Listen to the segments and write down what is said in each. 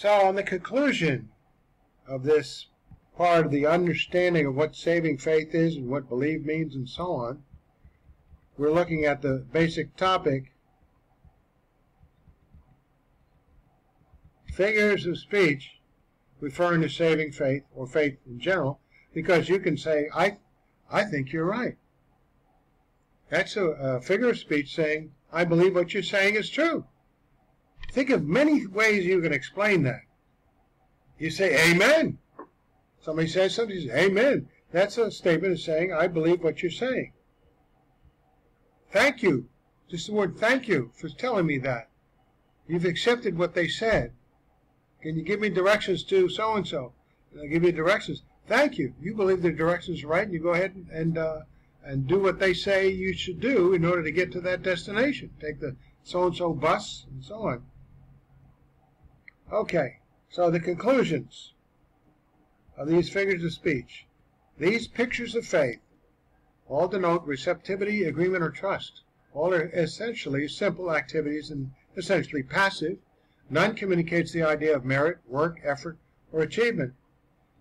So, on the conclusion of this part of the understanding of what saving faith is and what believe means and so on, we're looking at the basic topic figures of speech referring to saving faith or faith in general because you can say, I, I think you're right. That's a, a figure of speech saying, I believe what you're saying is true. Think of many ways you can explain that. You say, Amen. Somebody says something, you say, Amen. That's a statement of saying, I believe what you're saying. Thank you. Just the word thank you for telling me that. You've accepted what they said. Can you give me directions to so and so? I'll give you directions. Thank you. You believe the directions are right, and you go ahead and and, uh, and do what they say you should do in order to get to that destination. Take the so and so bus and so on. Okay, so the conclusions of these figures of speech. These pictures of faith all denote receptivity, agreement, or trust. All are essentially simple activities and essentially passive None communicates the idea of merit, work, effort, or achievement.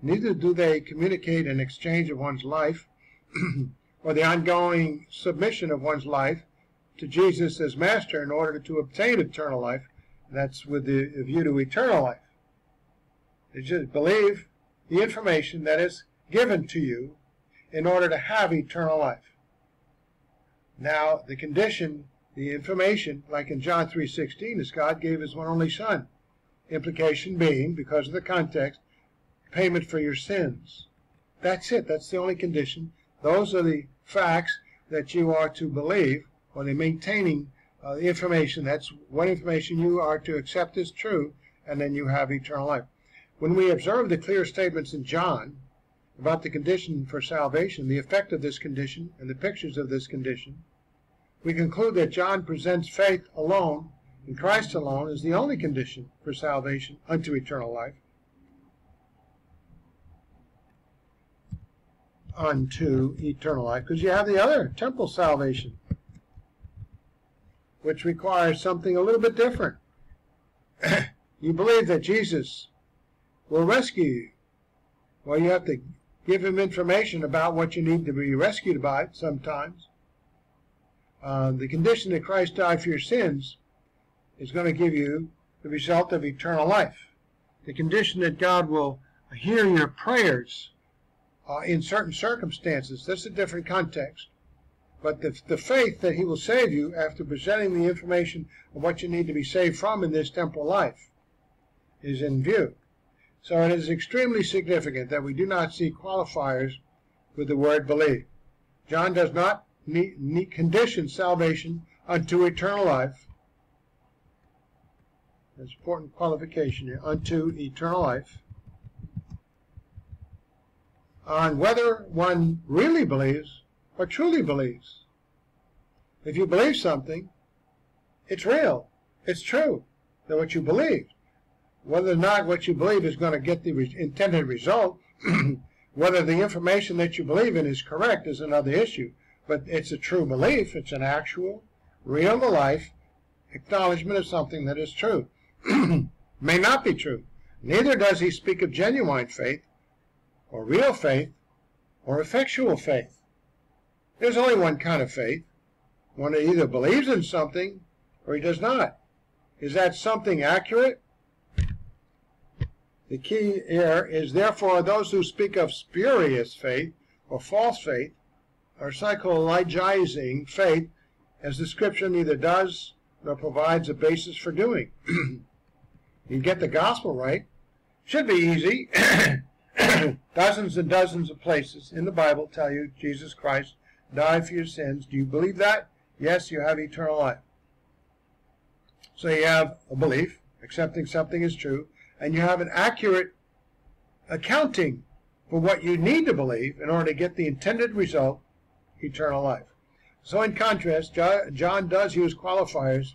Neither do they communicate an exchange of one's life or the ongoing submission of one's life to Jesus as master in order to obtain eternal life. That's with the view to eternal life. They just believe the information that is given to you in order to have eternal life. Now, the condition the information, like in John 3.16, is God gave his one only son. Implication being, because of the context, payment for your sins. That's it. That's the only condition. Those are the facts that you are to believe or the maintaining uh, information. That's what information you are to accept as true, and then you have eternal life. When we observe the clear statements in John about the condition for salvation, the effect of this condition, and the pictures of this condition, we conclude that John presents faith alone in Christ alone as the only condition for salvation unto eternal life. Unto eternal life, because you have the other temporal salvation, which requires something a little bit different. you believe that Jesus will rescue you. Well, you have to give him information about what you need to be rescued by sometimes. Uh, the condition that Christ died for your sins is going to give you the result of eternal life. The condition that God will hear your prayers uh, in certain circumstances, that's a different context. But the, the faith that he will save you after presenting the information of what you need to be saved from in this temporal life is in view. So it is extremely significant that we do not see qualifiers with the word believe. John does not condition salvation unto eternal life. That's important qualification here. Unto eternal life. On whether one really believes or truly believes. If you believe something, it's real. It's true. That what you believe. Whether or not what you believe is going to get the re intended result, whether the information that you believe in is correct is another issue but it's a true belief. It's an actual, real life acknowledgement of something that is true. May not be true. Neither does he speak of genuine faith, or real faith, or effectual faith. There's only one kind of faith. One that either believes in something or he does not. Is that something accurate? The key here is therefore those who speak of spurious faith or false faith or psychologizing faith as the scripture neither does nor provides a basis for doing. you get the gospel right. Should be easy. dozens and dozens of places in the Bible tell you Jesus Christ died for your sins. Do you believe that? Yes, you have eternal life. So you have a belief, accepting something is true, and you have an accurate accounting for what you need to believe in order to get the intended result eternal life. So in contrast, John does use qualifiers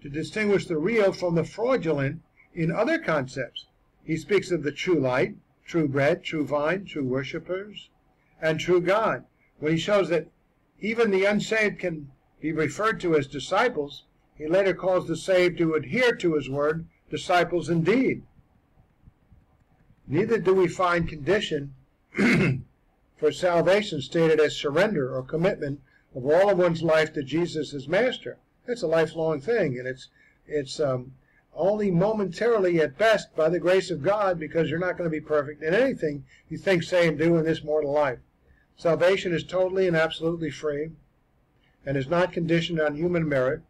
to distinguish the real from the fraudulent in other concepts. He speaks of the true light, true bread, true vine, true worshippers, and true God. When he shows that even the unsaved can be referred to as disciples, he later calls the saved to adhere to his word disciples indeed. Neither do we find condition for salvation stated as surrender or commitment of all of one's life to Jesus as master. That's a lifelong thing, and it's it's um, only momentarily at best by the grace of God because you're not going to be perfect in anything you think, say, and do in this mortal life. Salvation is totally and absolutely free and is not conditioned on human merit.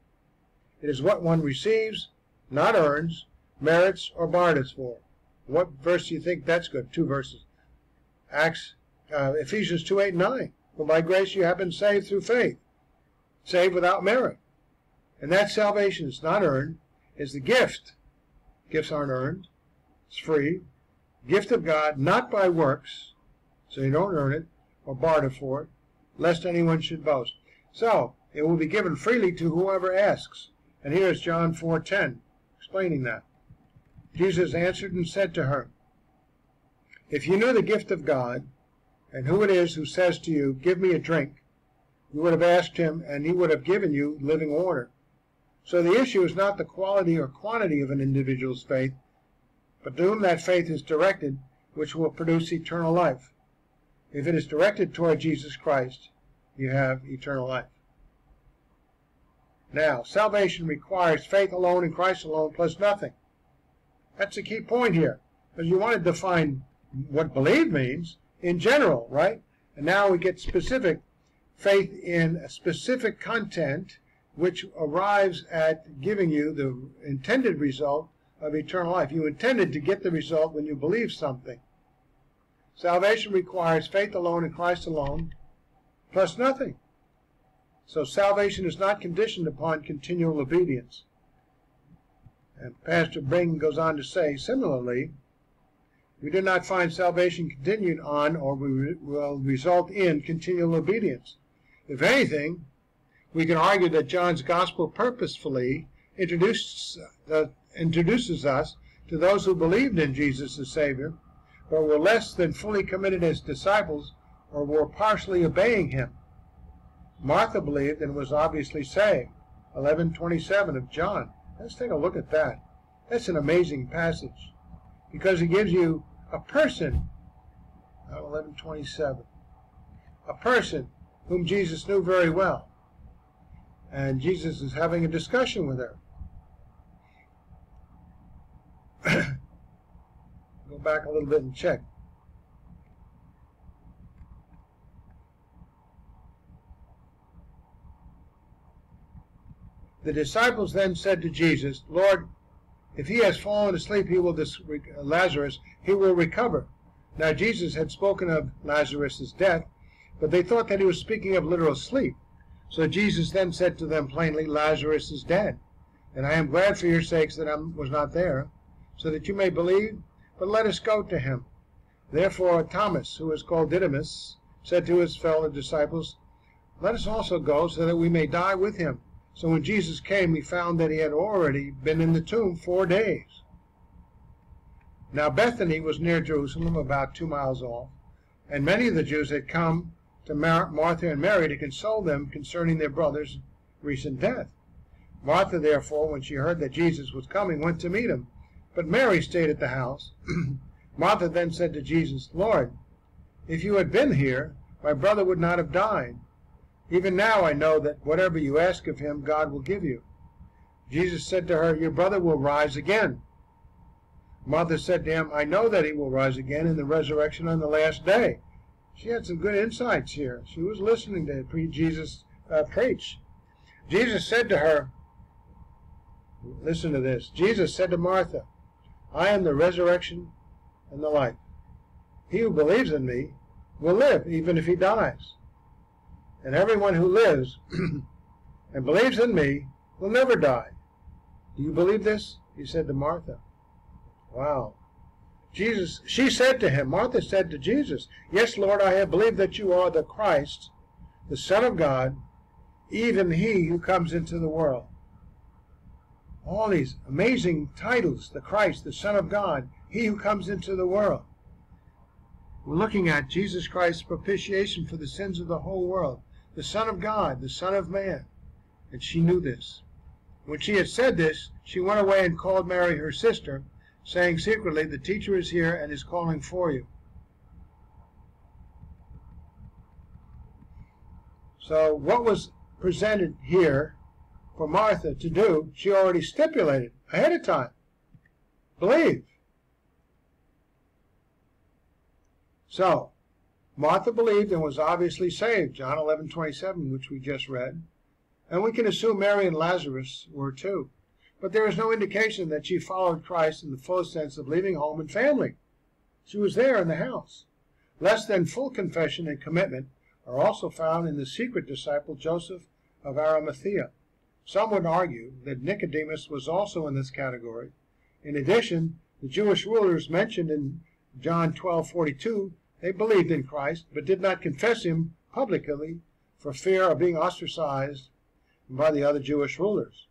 It is what one receives, not earns, merits, or barters for. What verse do you think that's good? Two verses. Acts, uh, Ephesians 2, 8, 9. For by grace you have been saved through faith, saved without merit. And that salvation is not earned, is the gift. Gifts aren't earned. It's free. Gift of God, not by works, so you don't earn it or barter for it, lest anyone should boast. So, it will be given freely to whoever asks. And here is John 4:10, explaining that. Jesus answered and said to her, If you knew the gift of God, and who it is who says to you, Give me a drink, you would have asked him, and he would have given you living water. So the issue is not the quality or quantity of an individual's faith, but to whom that faith is directed, which will produce eternal life. If it is directed toward Jesus Christ, you have eternal life. Now, salvation requires faith alone in Christ alone plus nothing. That's the key point here. Because you want to define what believe means in general, right? And now we get specific faith in a specific content which arrives at giving you the intended result of eternal life. You intended to get the result when you believe something. Salvation requires faith alone in Christ alone, plus nothing. So salvation is not conditioned upon continual obedience. And Pastor Bing goes on to say, similarly, we do not find salvation continued on or we will result in continual obedience. If anything, we can argue that John's gospel purposefully introduces, uh, introduces us to those who believed in Jesus as Savior, but were less than fully committed as disciples or were partially obeying him. Martha believed and was obviously saved. 1127 of John. Let's take a look at that. That's an amazing passage because it gives you a person, uh, 1127, a person whom Jesus knew very well and Jesus is having a discussion with her. Go back a little bit and check. The disciples then said to Jesus, Lord, if he has fallen asleep, he will uh, Lazarus, he will recover. Now Jesus had spoken of Lazarus' death, but they thought that he was speaking of literal sleep. So Jesus then said to them plainly, Lazarus is dead, and I am glad for your sakes that I was not there, so that you may believe, but let us go to him. Therefore Thomas, who is called Didymus, said to his fellow disciples, Let us also go, so that we may die with him. So when Jesus came, he found that he had already been in the tomb four days. Now Bethany was near Jerusalem, about two miles off, and many of the Jews had come to Martha and Mary to console them concerning their brother's recent death. Martha, therefore, when she heard that Jesus was coming, went to meet him, but Mary stayed at the house. Martha then said to Jesus, Lord, if you had been here, my brother would not have died. Even now I know that whatever you ask of him, God will give you. Jesus said to her, Your brother will rise again. Martha said to him, I know that he will rise again in the resurrection on the last day. She had some good insights here. She was listening to Jesus uh, preach. Jesus said to her, listen to this. Jesus said to Martha, I am the resurrection and the life. He who believes in me will live even if he dies. And everyone who lives and believes in me will never die. Do you believe this? He said to Martha. Wow. Jesus, she said to him, Martha said to Jesus, Yes, Lord, I have believed that you are the Christ, the Son of God, even he who comes into the world. All these amazing titles, the Christ, the Son of God, he who comes into the world. We're looking at Jesus Christ's propitiation for the sins of the whole world, the Son of God, the Son of Man. And she knew this. When she had said this, she went away and called Mary her sister saying secretly, The teacher is here and is calling for you. So, what was presented here for Martha to do, she already stipulated ahead of time. Believe. So, Martha believed and was obviously saved, John 11:27, which we just read. And we can assume Mary and Lazarus were too. But there is no indication that she followed Christ in the full sense of leaving home and family. She was there in the house. Less than full confession and commitment are also found in the secret disciple Joseph of Arimathea. Some would argue that Nicodemus was also in this category. In addition, the Jewish rulers mentioned in John 12:42, they believed in Christ but did not confess him publicly for fear of being ostracized by the other Jewish rulers.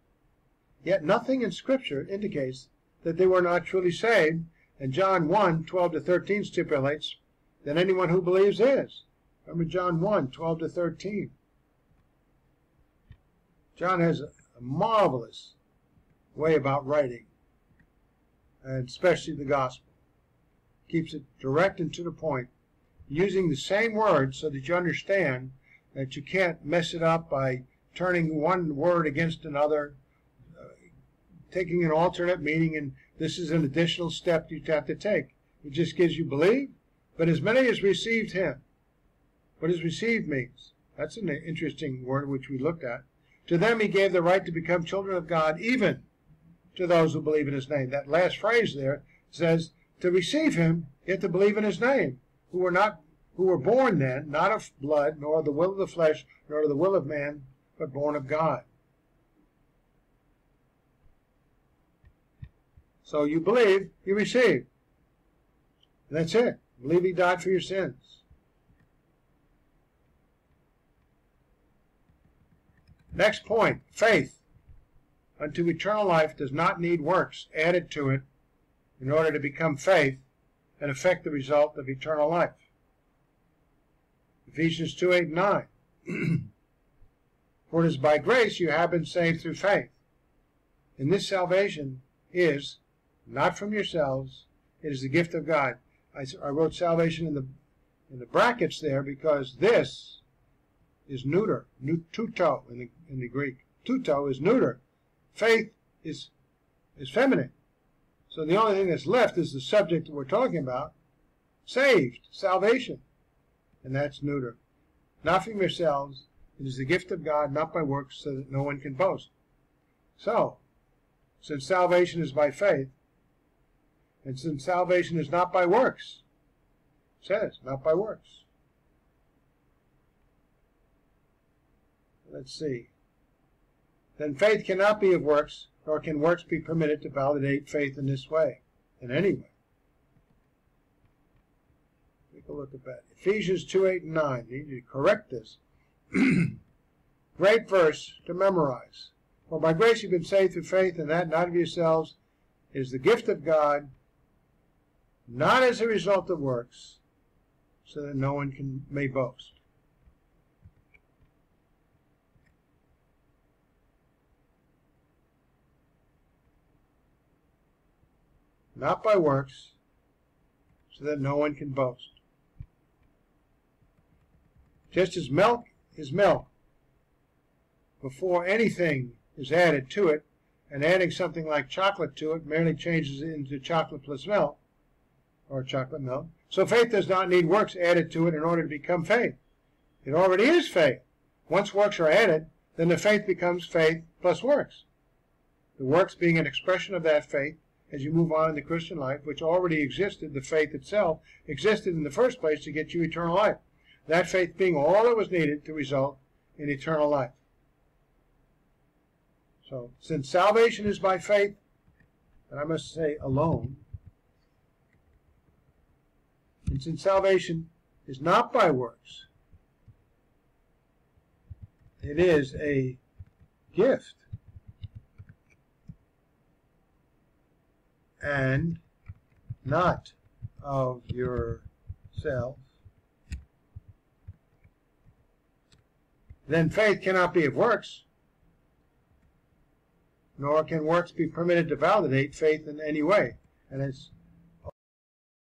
Yet nothing in Scripture indicates that they were not truly saved, and John 1, 12 to 13 stipulates that anyone who believes is. Remember John 1, 12 to 13. John has a, marvelous way about writing, and especially the gospel. Keeps it direct and to the point, using the same words so that you understand that you can't mess it up by turning one word against another, uh, taking an alternate meaning, and this is an additional step you have to take. It just gives you believe, but as many as received him. What does received means? That's an interesting word which we looked at. To them he gave the right to become children of God, even to those who believe in his name. That last phrase there says to receive him, yet to believe in his name, who were not who were born then, not of blood, nor of the will of the flesh, nor of the will of man, but born of God. So you believe, you receive. That's it. Believe he died for your sins. Next point, faith unto eternal life does not need works added to it in order to become faith and affect the result of eternal life. Ephesians 2 8 9. For it is by grace you have been saved through faith. And this salvation is not from yourselves, it is the gift of God. I, I wrote salvation in the in the brackets there because this is neuter, touto in the, in the Greek. Touto is neuter. Faith is is feminine. So the only thing that's left is the subject that we're talking about, saved, salvation, and that's neuter. Not from yourselves, it is the gift of God, not by works, so that no one can boast. So, since salvation is by faith, and since salvation is not by works, says, not by works. Let's see. Then faith cannot be of works, nor can works be permitted to validate faith in this way, in any way. Take a look at that. Ephesians 2, 8, and 9. You need to correct this. Great verse to memorize. For by grace you've been saved through faith, and that not of yourselves is the gift of God, not as a result of works, so that no one can may boast. Not by works, so that no one can boast. Just as milk is milk, before anything is added to it, and adding something like chocolate to it merely changes it into chocolate plus milk, or chocolate milk. So faith does not need works added to it in order to become faith. It already is faith. Once works are added, then the faith becomes faith plus works. The works being an expression of that faith as you move on in the Christian life, which already existed, the faith itself existed in the first place to get you eternal life. That faith being all that was needed to result in eternal life. So, since salvation is by faith, and I must say alone, and since salvation is not by works, it is a gift. And not of yourself. Then faith cannot be of works, nor can works be permitted to validate faith in any way. and it's